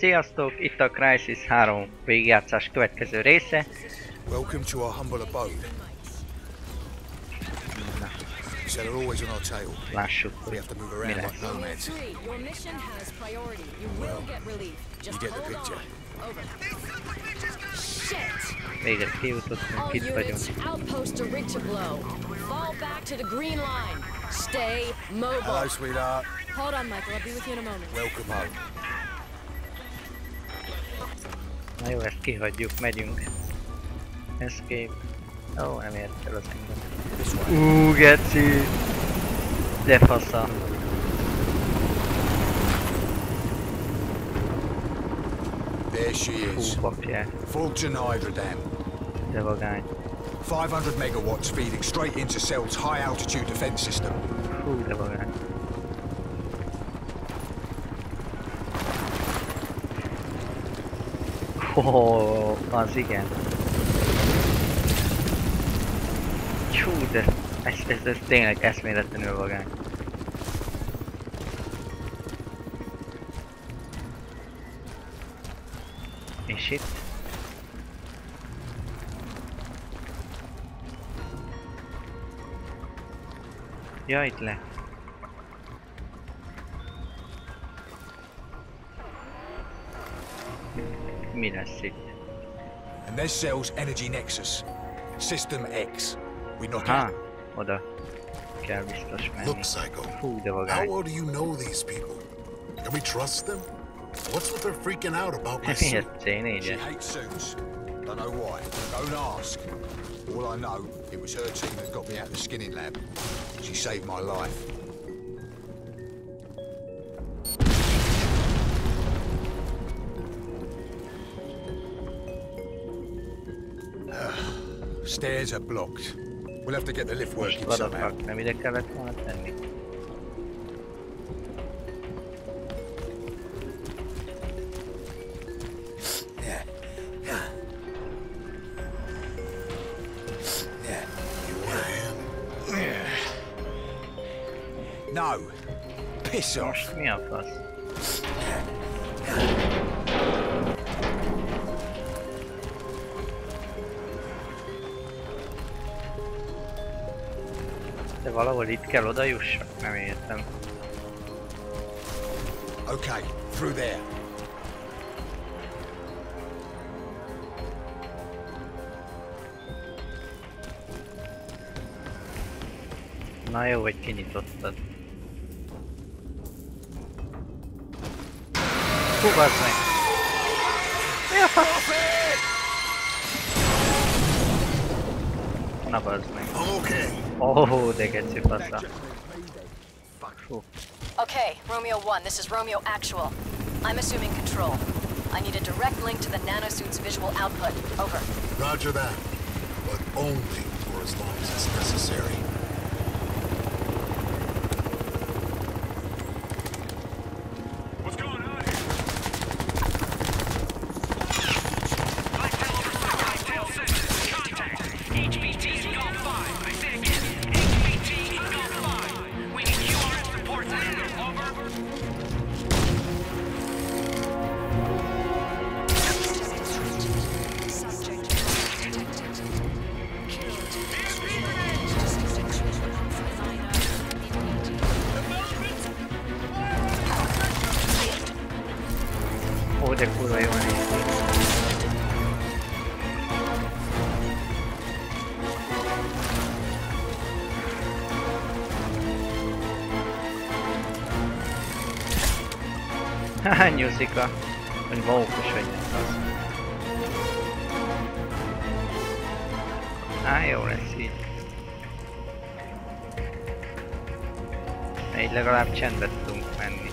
Sziasztok, itt a Crysis 3 végigjátszás következő része. Welcome to our humble abode. They're always on our tail. lássuk, We hogy have to move mi around lesz. like nomads. Your mission has priority. You will get relief. You Just get the picture. Over. Shit! Végre kijutottunk, itt vagyunk. outpost to rig to blow. Fall back to the green line. Stay mobile. Hello, sweetheart. Hold on, Michael. I'll be with you in a moment. Welcome home. Na jó, ezt kihagyjuk, megyünk. Escape. Ó, nem ért el az engem. Ú, geci! De fasza. There she Hú, is. papját. Fulton Hydro Dam. De vagány. 500 megawatts feeding straight into Cell's high altitude defense system. Hú, de vagány. Ho, az igen. Csú, de ez, ez, ez tényleg eszméletlenül vagány. És itt? Ja, itt le. Mi lesz itt? And this Cell's energy nexus. System X. We knock Ha, out. oda kell biztos menni. Look, Psycho. Fú, de How vagány. well do you know these people? Can we trust them? What's with their freaking out about my Mi suit? ez She C4-es? hates suits. Don't know why. Don't ask. All I know, it was her team that got me out of the skinning lab. She saved my life. Stairs are blocked. We'll have to get the lift working somehow. nem ide kellett volna tenni? No. Piss off. Most mi a fasz? Valahol itt kell oda jussak? Nem értem. Okay, through there. Na jó, hogy kinyitottad. Hú, bazd meg! Mi a fasz? Na bazd meg. I'm okay. Oh, de geci fasza. Fú. Okay, Romeo 1, this is Romeo Actual. I'm assuming control. I need a direct link to the nanosuit's visual output. Over. Roger that. But only for as long as it's necessary. Nyúzika. Hogy mókus vagy nem az. Á, jó lesz így. Így legalább csendbe tudunk menni.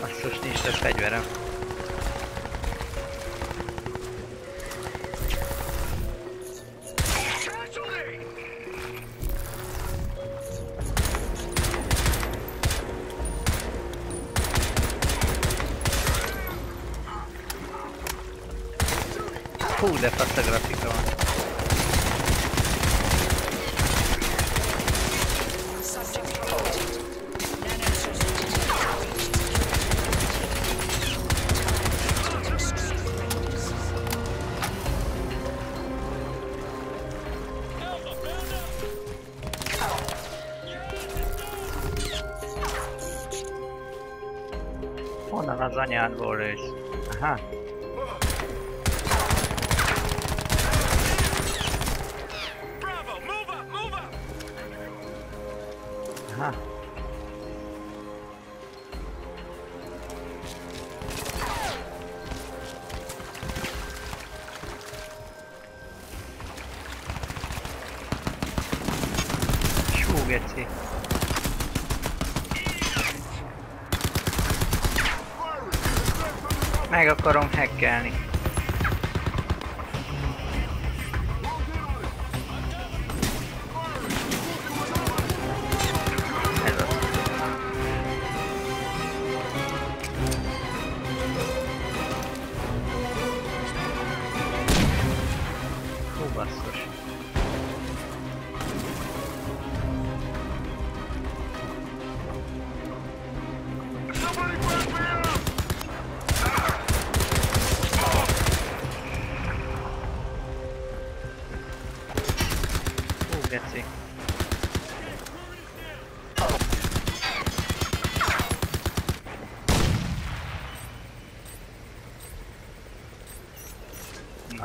Basszus, nincs több fegyverem. Meg akarom hackelni.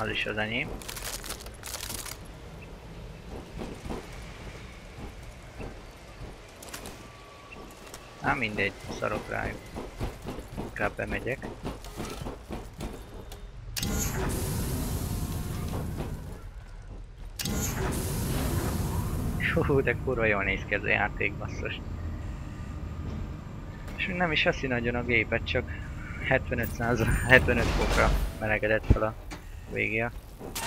Az is az enyém. Á, mindegy, szarok rájuk. Inkább bemegyek. Hú, de kurva jól néz ki ez a játék, basszus. És nem is haszi nagyon a gépet, csak 75, 75 fokra melegedett fel a végére.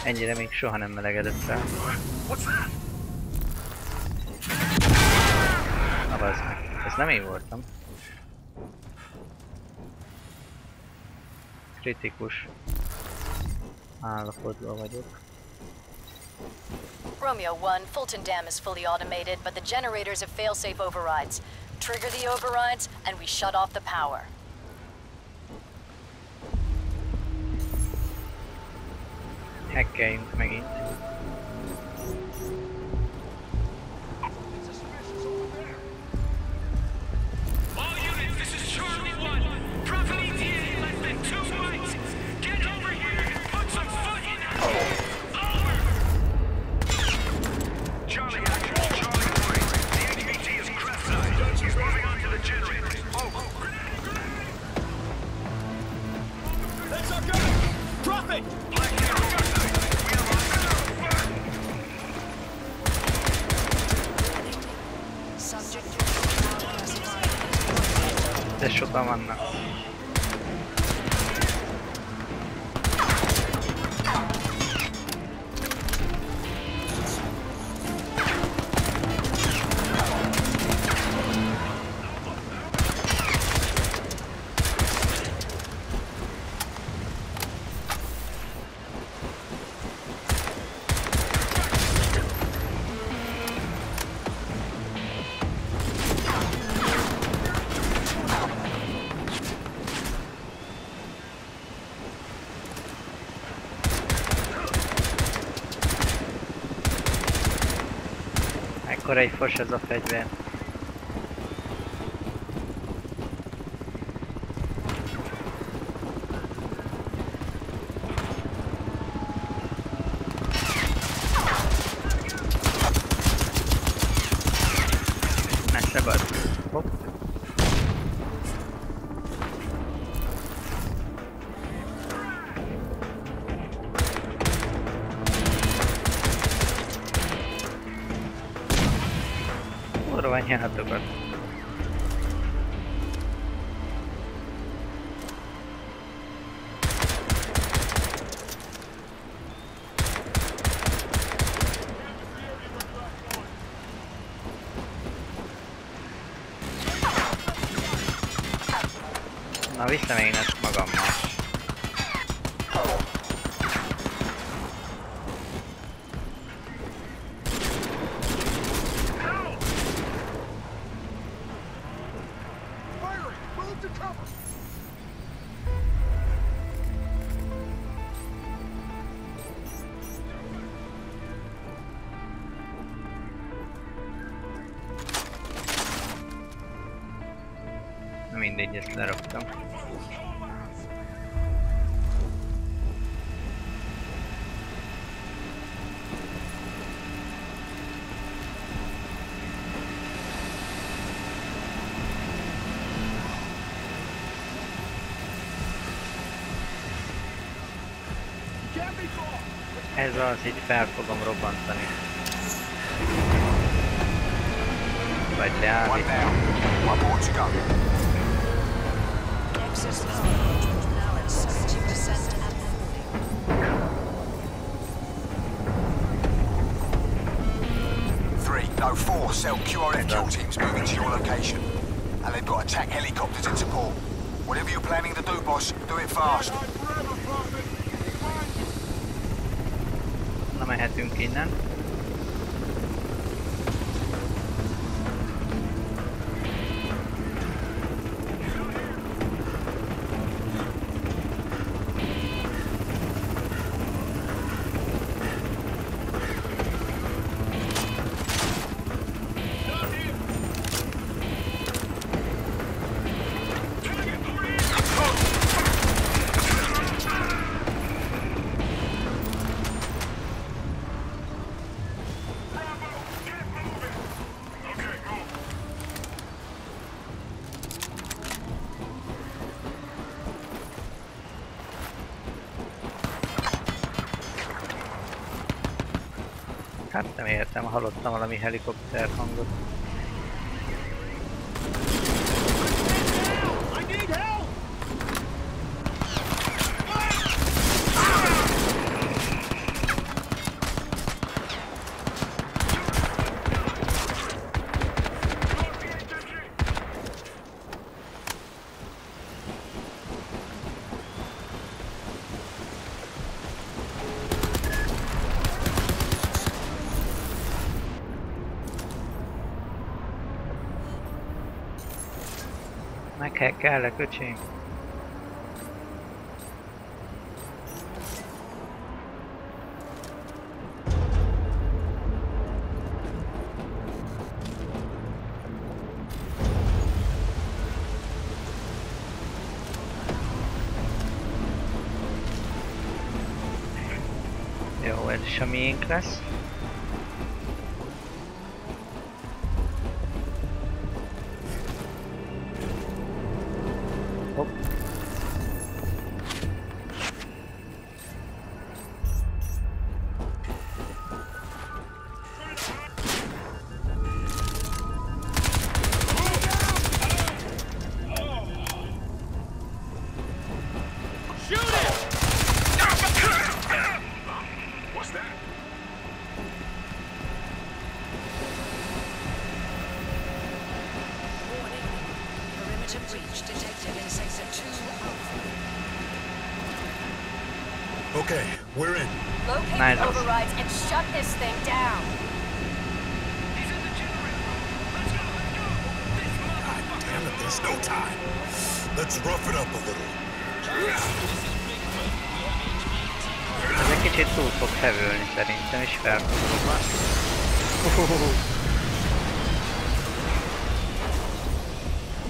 Ennyire még soha nem melegedett fel. Na bazd meg. Ez nem én voltam. Kritikus állapotban vagyok. Romeo 1, Fulton Dam is fully automated, but the generators have failsafe overrides. Trigger the overrides, and we shut off the power. Hackeljünk megint. Ekkora egy fos ez a fegyver. Na viszem én ezt magammal. Access now at 70% at the Three, no, four cell QRF kill teams moving to your location. And they've got attack helicopters in support. Whatever you're planning to do, boss, do it fast. Na mehetünk innen. Hallottam valami helikopter hangot. Meg kell -e, köcsém? Jó, ez is a miénk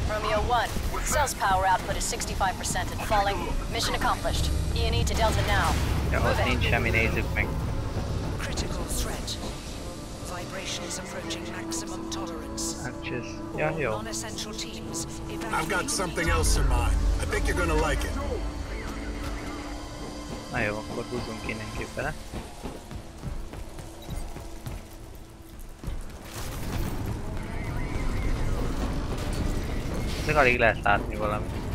Romeo 1. Cell's power output is 65% and falling. Mission accomplished. E&E to Delta now. Ja, ott Move it. nincs semmi, nézzük meg. Critical threat. Vibrations approaching maximum tolerance. Hát csősz. Ja, jó. Non-essential teams I've got something else in mind. I think you're gonna like it. Na jó, akkor húzunk innen kifele. Csak alig lehet látni valamit.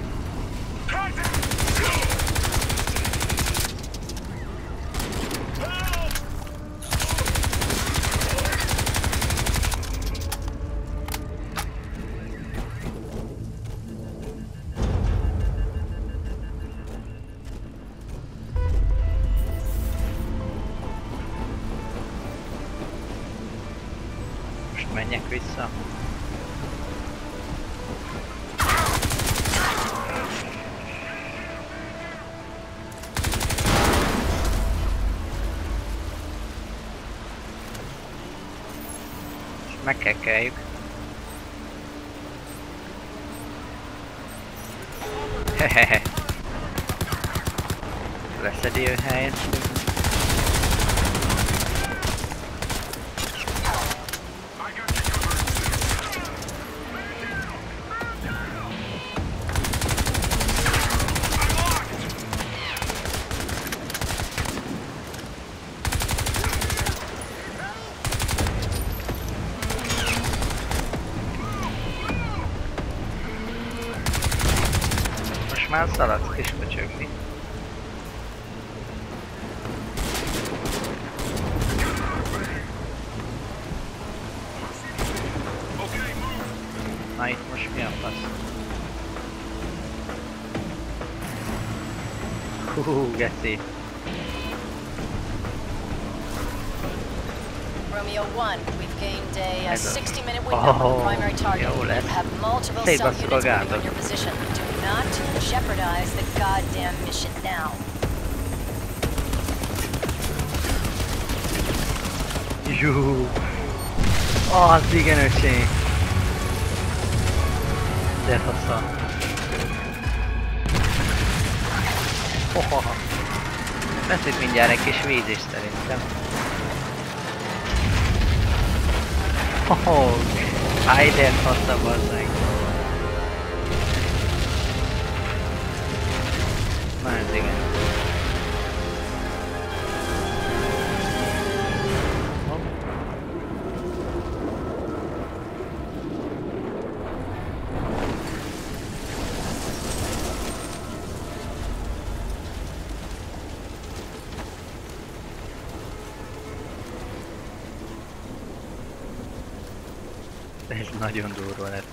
leszedél helyet. már szalad. Goddamn mission now. Jú. Az igen öcsém. De fasza. Hoha. Lesz itt mindjárt egy kis is szerintem. Hoho. Áj, de fasza bazzeg. Na ez igen. Hopp. Ez nagyon durva lett.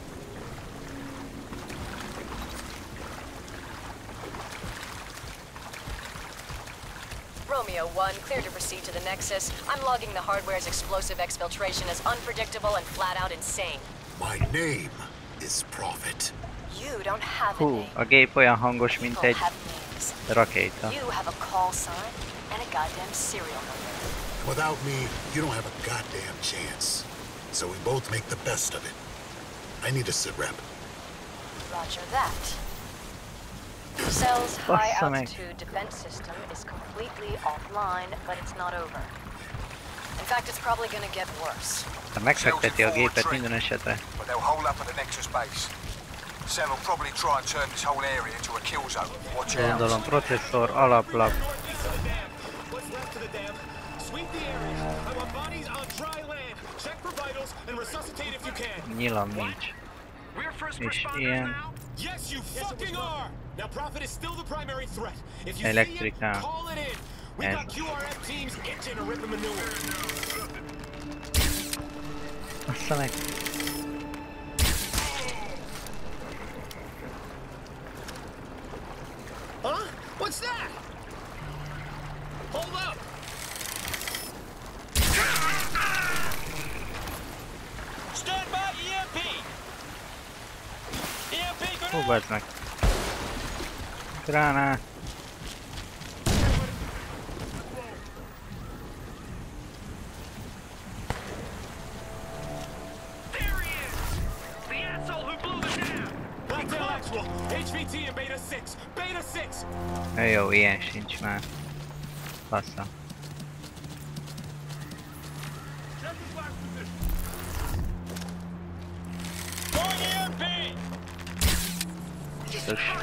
Romeo 1, clear to proceed to the Nexus. I'm logging the hardware's explosive exfiltration as unpredictable and flat out insane. My name is Prophet. You don't have a Hú, name. a gép olyan hangos, mint People egy have names. rakéta. You have a call sign and a goddamn serial number. Without me, you don't have a goddamn chance. So we both make the best of it. I need a sit rep. Roger that. Cell's high altitude defense system is completely offline, but it's not over. In fact, it's probably gonna get worse. Ha megfekteti a gépet minden esetre. But they'll hold up at the Nexus base. Cell will probably try and turn this whole area into a kill zone. Watch out. Gondolom processzor, alaplap. Northeast the dam. What's left of the dam? Sweep the area. I want bodies on dry land. Check for vitals and resuscitate if you can. Nyilam nincs. We're first responders now? Yes, you fucking are! Now, Prophet is still the primary threat. If you Electric see now. it, call it in. We And- got QRF teams itching to rip a manure. Oh, Bassza meg. Huh? What's that? Hold up! Ó, bazd meg. Tránál. Jó, ilyen sincs már. Faszom. Biztos.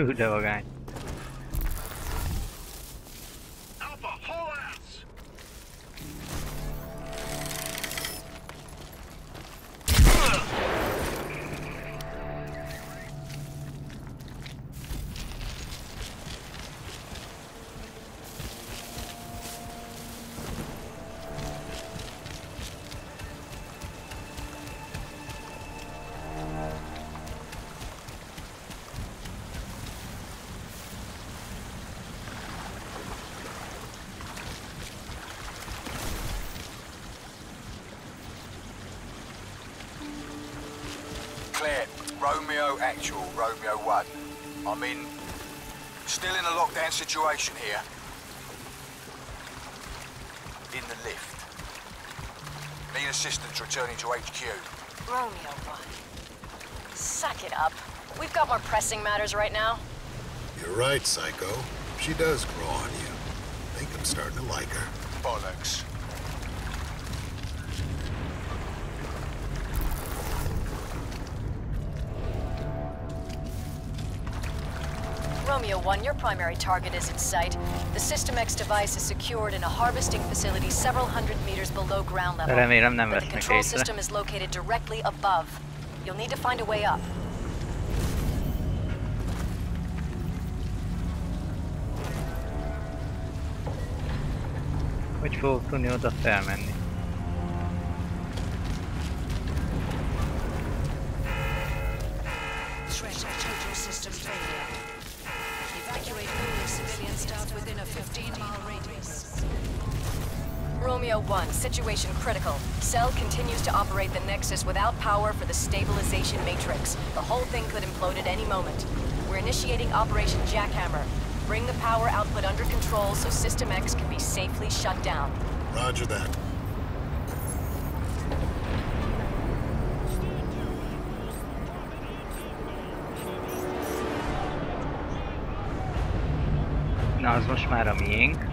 Hú, de vagány. Romeo 1. I'm in... Still in a lockdown situation here. in the lift. Need assistance returning to HQ. Romeo 1. Suck it up. We've got more pressing matters right now. You're right, Psycho. She does grow on you. I think I'm starting to like her. Bollocks. Romeo 1, your primary target is in sight. The System X device is secured in a harvesting facility several hundred meters below ground level. But the control system is located directly above. You'll need to find a way up. Hogy fogok tudni oda felmenni? Threat Cell continues to operate the Nexus without power for the stabilization matrix. The whole thing could implode at any moment. We're initiating Operation Jackhammer. Bring the power output under control so System X can be safely shut down. Roger that. Na, az most már a miénk.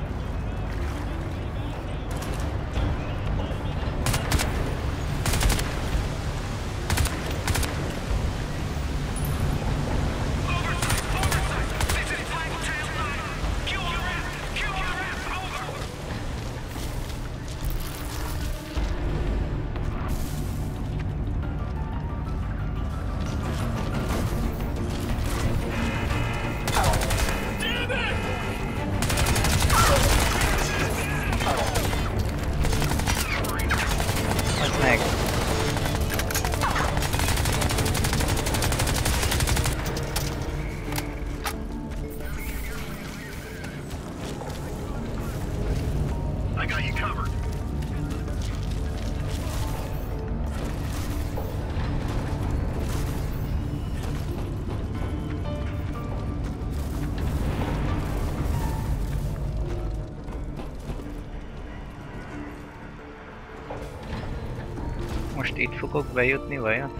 Most itt fogok bejutni vajon?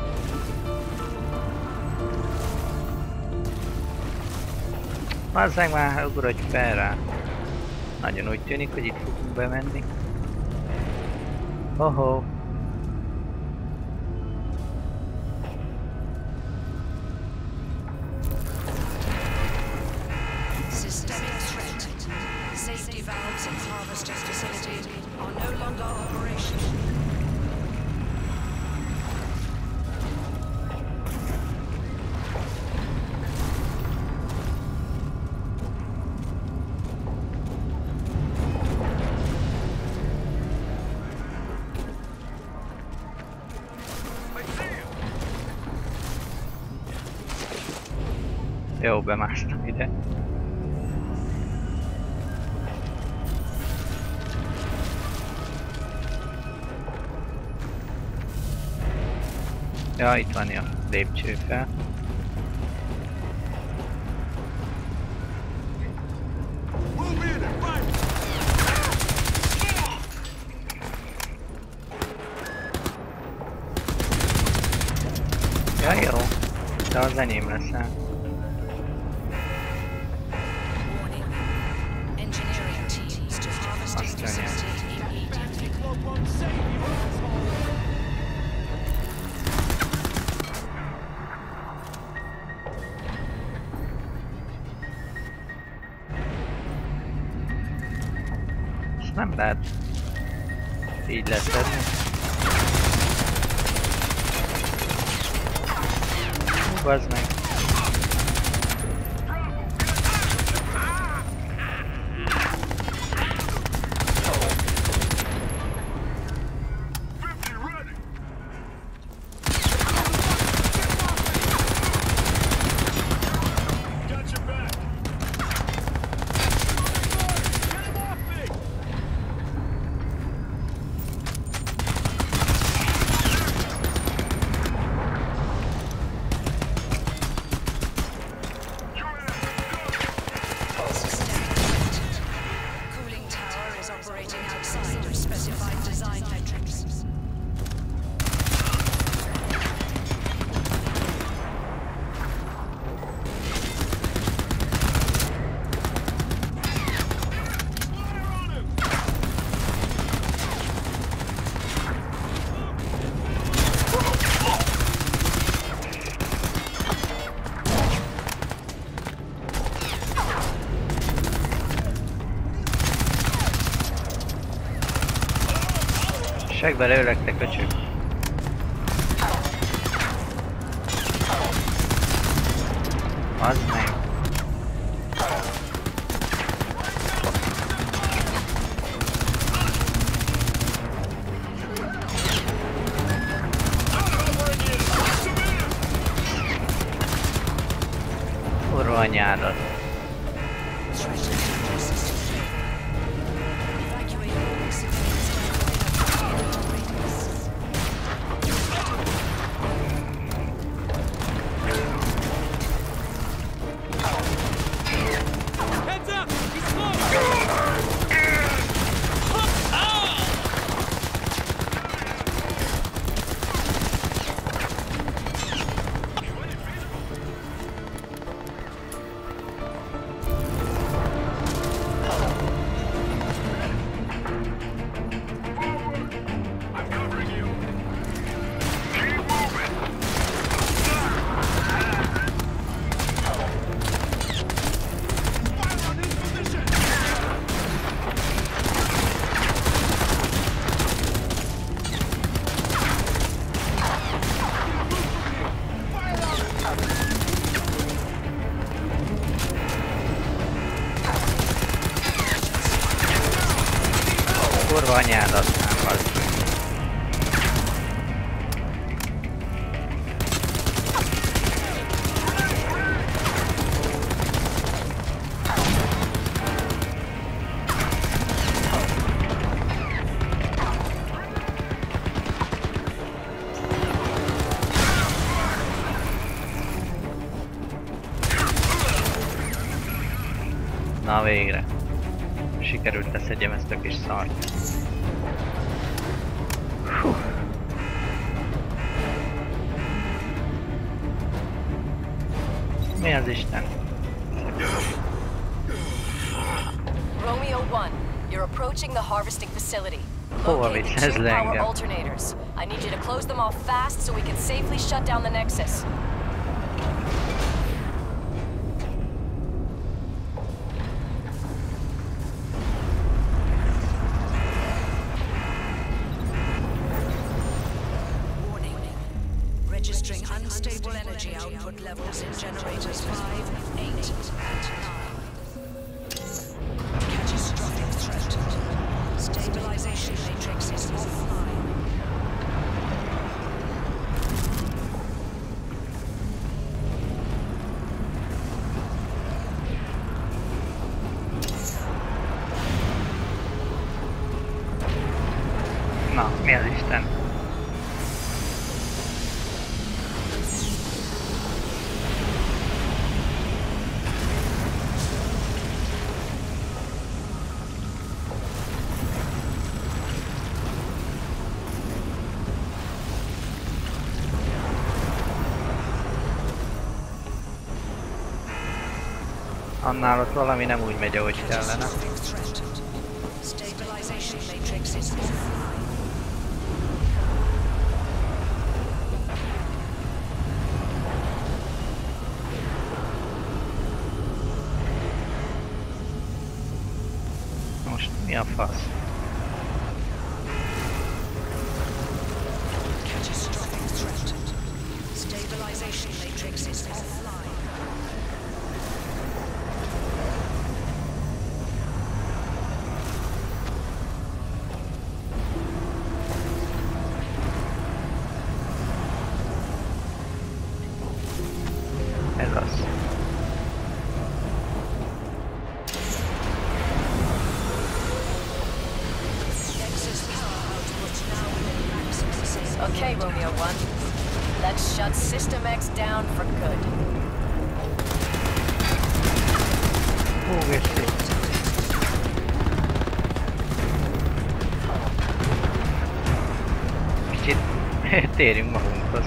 Bazzeg már, ugorj fel rá. Nagyon úgy tűnik, hogy itt fogunk bemenni. Hoho. Jó, bemásztam ide. Ja, itt van a lépcső fel. Csak belőlek, te köcsög. Az meg. fast so we can safely shut down the Nexus. annál ott valami nem úgy megy, ahogy kellene. Most mi a fasz? Catastrophic threatened. Stabilization matrix is offline. Tering más juntas.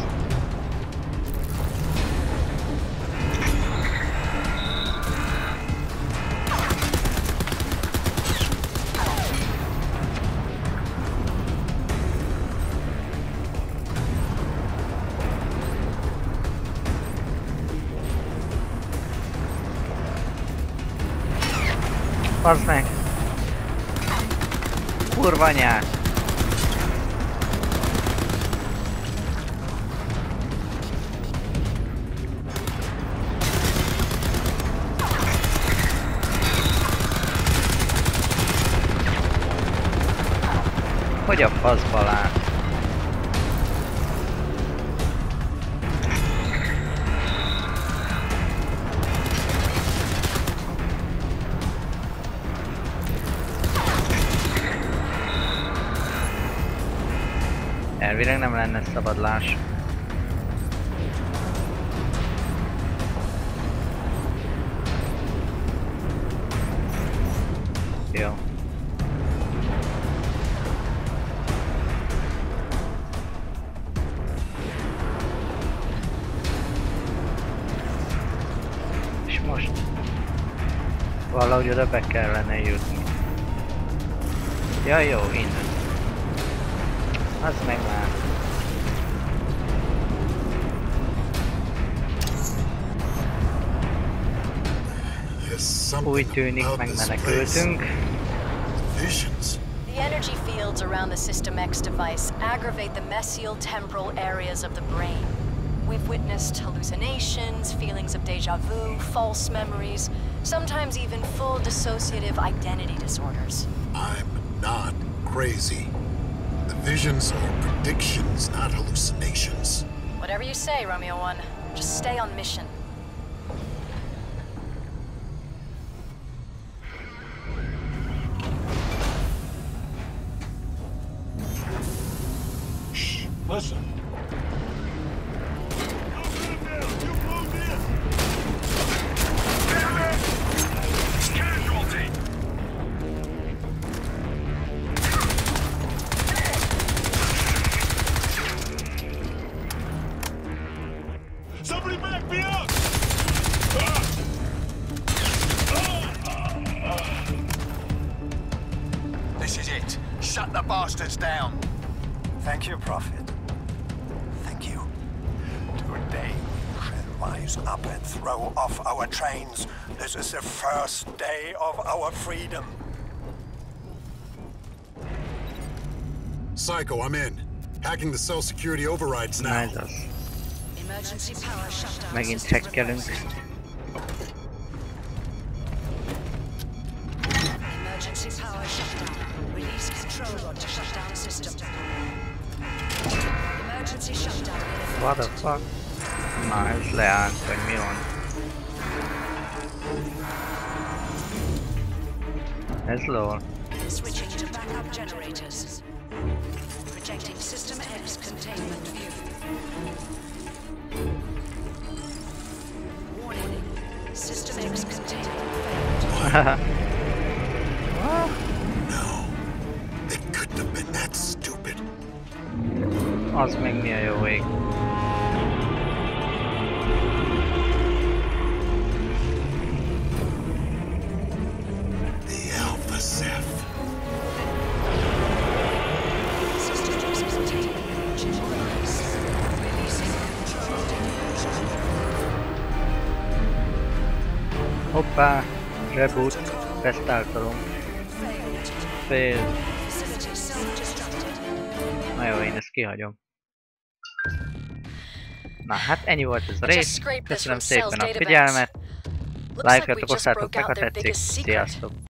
Poznań. Kurwa nie. Baszbalán. Elvileg nem lenne szabadlás. Valahogy oda be kellene jutni. Ja jó, innen. Az meg már. There's something Úgy tűnik, about this place. megmenekültünk. Visions. The energy fields around the System X device aggravate the mesial temporal areas of the brain. We've witnessed hallucinations, feelings of deja vu, false memories, sometimes even full dissociative identity disorders. I'm not crazy. The visions are predictions, not hallucinations. Whatever you say, Romeo 1, just stay on mission. Listen. This is the first day of our freedom. Psycho, I'm in. Hacking the cell security overrides now. Na ez az. Emergency power shutdown Megint system csekkelünk. closed. Emergency power shutdown. Release control rod to shut down system. Emergency shutdown in. What the fuck? Na ez leállt, vagy mi van? Ez lol. Switching to backup generators. Projecting System X containment view. Warning. System X containment failed. No. It couldn't have been that stupid. Az meg mi Hoppá! Reboot. Restartolom. Failed. Fél. Facility self-destructed. Na jó, én ezt kihagyom. Na hát ennyi volt ez a Just rész. scrape this Köszönöm from Cell's szépen a database. figyelmet. Looks like we Lájkoljatok, just osszátok broke meg, ha out their tetszik. biggest secret. Sziasztok!